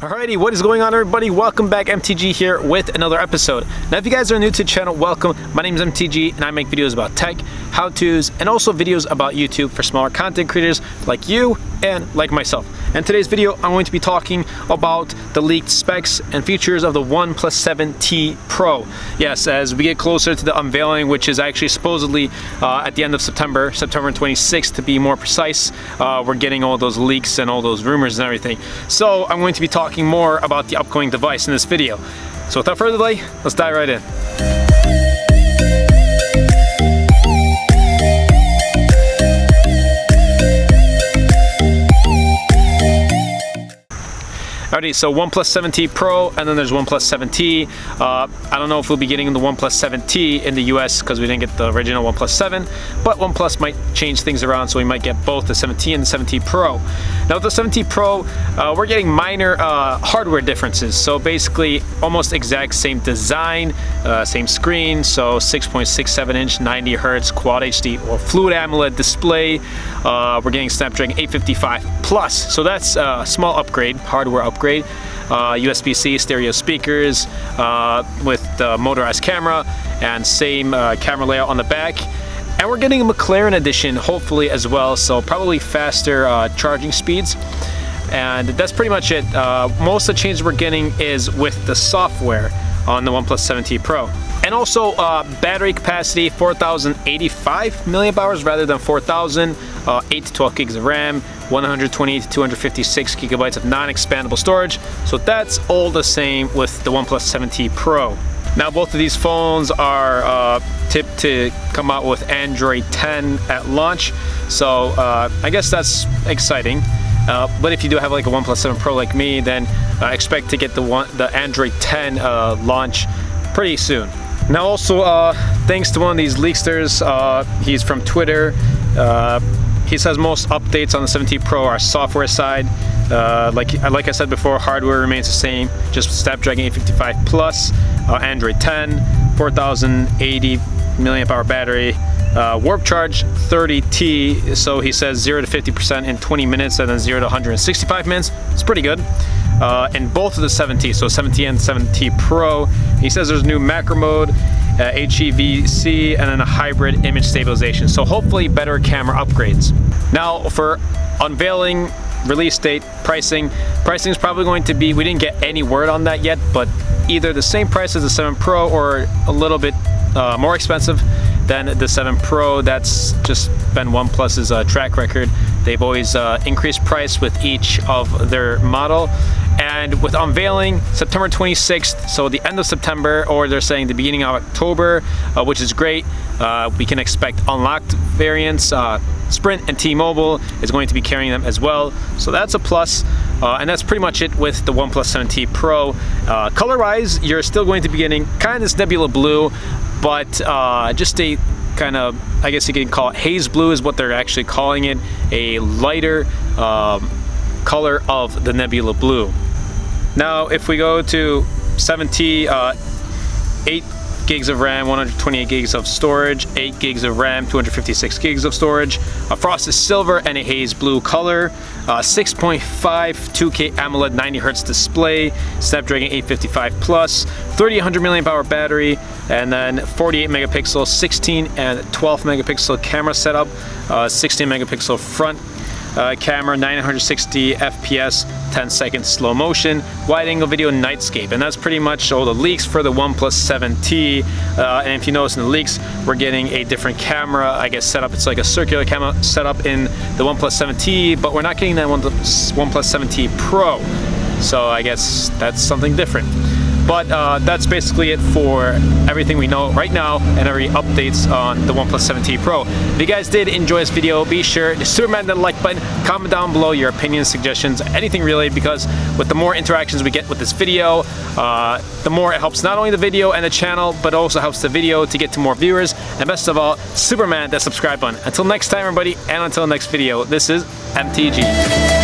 Alrighty, what is going on everybody? Welcome back, MTG here with another episode. Now if you guys are new to the channel, welcome. My name is MTG and I make videos about tech, how-tos, and also videos about YouTube for smaller content creators like you and like myself. In today's video, I'm going to be talking about the leaked specs and features of the OnePlus 7T Pro. Yes, as we get closer to the unveiling, which is actually supposedly uh, at the end of September, September 26th to be more precise, uh, we're getting all those leaks and all those rumors and everything. So I'm going to be talking more about the upcoming device in this video. So without further delay, let's dive right in. So OnePlus 7T Pro, and then there's OnePlus 7T. Uh, I don't know if we'll be getting the OnePlus 7T in the US because we didn't get the original OnePlus 7, but OnePlus might change things around, so we might get both the 7T and the 7T Pro. Now with the 7T Pro, uh, we're getting minor uh, hardware differences. So basically, almost exact same design, uh, same screen, so 6.67 inch, 90 hertz, Quad HD or Fluid AMOLED display. Uh, we're getting Snapdragon 855 Plus, so that's a small upgrade, hardware upgrade Uh, USB-C stereo speakers uh, with the motorized camera and same uh, camera layout on the back. And we're getting a McLaren edition hopefully as well, so probably faster uh, charging speeds. And that's pretty much it. Uh, most of the changes we're getting is with the software on the OnePlus 7T Pro. And also uh, battery capacity, 4,085 milliamp hours rather than 4,000, uh, 8 to 12 gigs of RAM, 128 to 256 gigabytes of non-expandable storage. So that's all the same with the OnePlus 7T Pro. Now both of these phones are uh, tipped to come out with Android 10 at launch. So uh, I guess that's exciting. Uh, but if you do have like a OnePlus 7 Pro like me, then uh, expect to get the one the Android 10 uh, launch pretty soon. Now also, uh, thanks to one of these leaksters, uh, he's from Twitter, he says most updates on the 7T Pro are software side. Uh, like, like I said before, hardware remains the same, just Snapdragon 855 Plus, uh, Android 10, 4080 milliamp hour battery, uh, warp charge 30T, so he says 0 to 50% in 20 minutes and then 0 to 165 minutes. It's pretty good. Uh, in both of the 7T, so 7T and 7T Pro. He says there's new macro mode, uh, HEVC, and then a hybrid image stabilization. So hopefully better camera upgrades. Now for unveiling, release date, pricing. Pricing is probably going to be, we didn't get any word on that yet, but either the same price as the 7 Pro or a little bit uh, more expensive than the 7 Pro. That's just been OnePlus's uh, track record. They've always uh, increased price with each of their model. And with unveiling September 26th, so the end of September, or they're saying the beginning of October, uh, which is great. Uh, we can expect unlocked variants. Uh, Sprint and T-Mobile is going to be carrying them as well. So that's a plus. Uh, and that's pretty much it with the OnePlus 7T Pro. Uh, color-wise, you're still going to be getting kind of this nebula blue, but uh, just a kind of, I guess you can call it haze blue is what they're actually calling it, a lighter um, color of the nebula blue. Now, if we go to 7T, uh, 8 gigs of RAM, 128 gigs of storage, 8 gigs of RAM, 256 gigs of storage, a frosted silver and a haze blue color, uh, 6.5 2K AMOLED 90 Hz display, Snapdragon 855 Plus, 3800 milliamp hour battery, and then 48 megapixel, 16 and 12 megapixel camera setup, uh, 16 megapixel front uh, camera, 960 FPS, 10 seconds slow motion, wide angle video nightscape. And that's pretty much all the leaks for the OnePlus 7T. Uh, and if you notice in the leaks, we're getting a different camera, I guess setup. It's like a circular camera setup in the OnePlus 7T, but we're not getting that OnePlus 7T Pro. So I guess that's something different. But uh, that's basically it for everything we know right now and every updates on the OnePlus 7T Pro. If you guys did enjoy this video, be sure to smash that like button, comment down below your opinions, suggestions, anything really, because with the more interactions we get with this video, uh, the more it helps not only the video and the channel, but also helps the video to get to more viewers. And best of all, Superman that subscribe button. Until next time, everybody, and until next video, this is MTG.